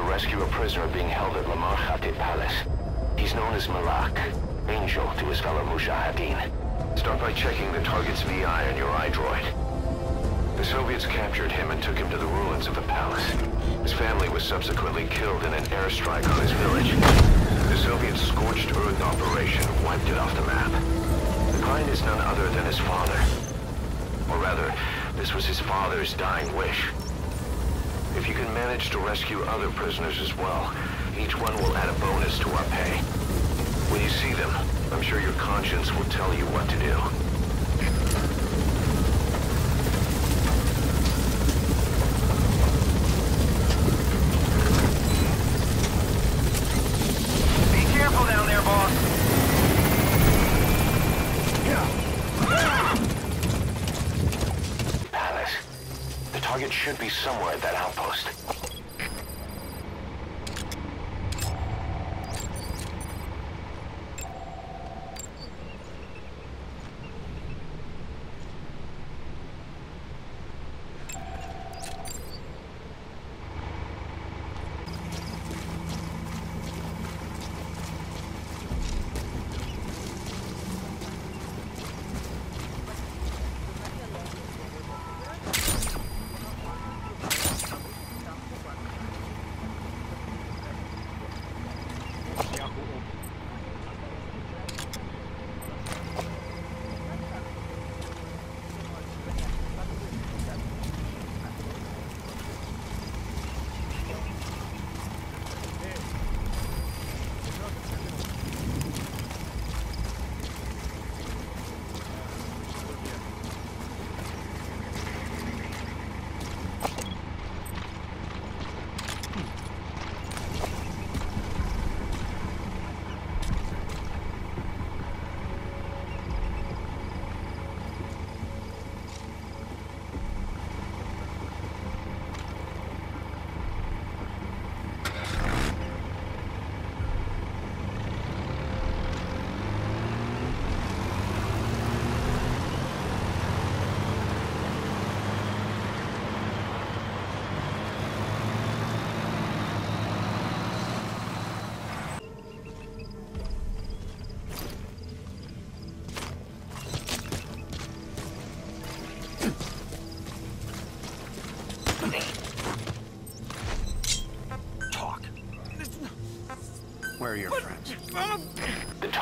to rescue a prisoner being held at Lamar Khaate Palace. He's known as Malak, Angel to his fellow Mujahideen. Start by checking the target's VI on your iDroid. The Soviets captured him and took him to the ruins of the palace. His family was subsequently killed in an airstrike on his village. The Soviet scorched earth operation wiped it off the map. The client is none other than his father. Or rather, this was his father's dying wish. If you can manage to rescue other prisoners as well, each one will add a bonus to our pay. When you see them, I'm sure your conscience will tell you what to do. Be careful down there, boss. Palace. The target should be somewhere at that outpost.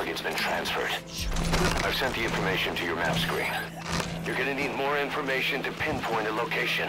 Target's been transferred. I've sent the information to your map screen. You're gonna need more information to pinpoint a location.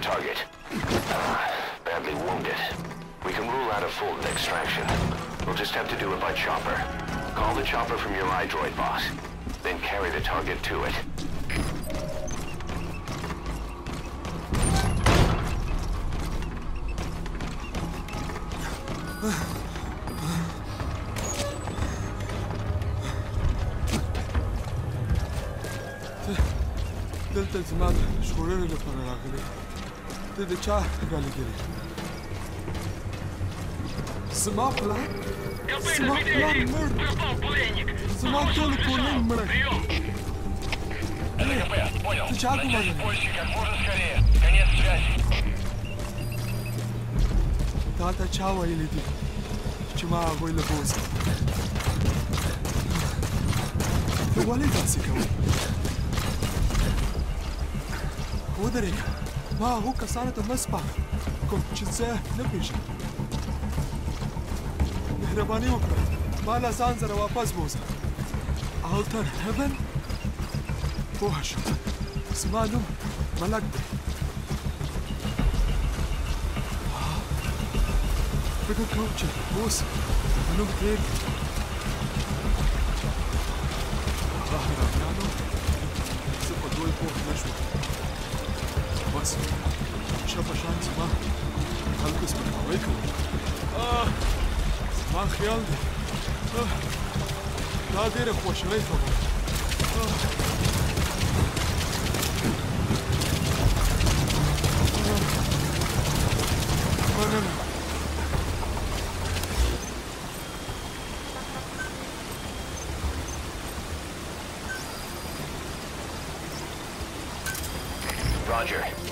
target. Uh, badly wounded. We can rule out a full extraction. We'll just have to do it by chopper. Call the chopper from your iDroid, boss. Then carry the target to it. دلته زما د ژغورلو لپاره Det vil ikke velge Смапла? Смапла мэр. Смапла кулин мэр. Это КП, понял. Ты чего говоришь? Польщика, можно скорее. Конец связи. Тата чава или ты? Чума агой лопоз. Ты вали тасика. Хударик. Хударик. Вау, касаната на спа. Копчице ne piše. Mehrabani ukra, mala zan zara vapas boza. Altar heaven? Bohaš, smanum malakde. Prego kopče, bos, manum kek. Zahra, jano, se pa doj poh našlo. was. Ich habe wahrscheinlich zu machen. Halt das mit Mariko. Ah, زمان خیال دی دا ډېره خوشحالۍ خبره مننه Roger.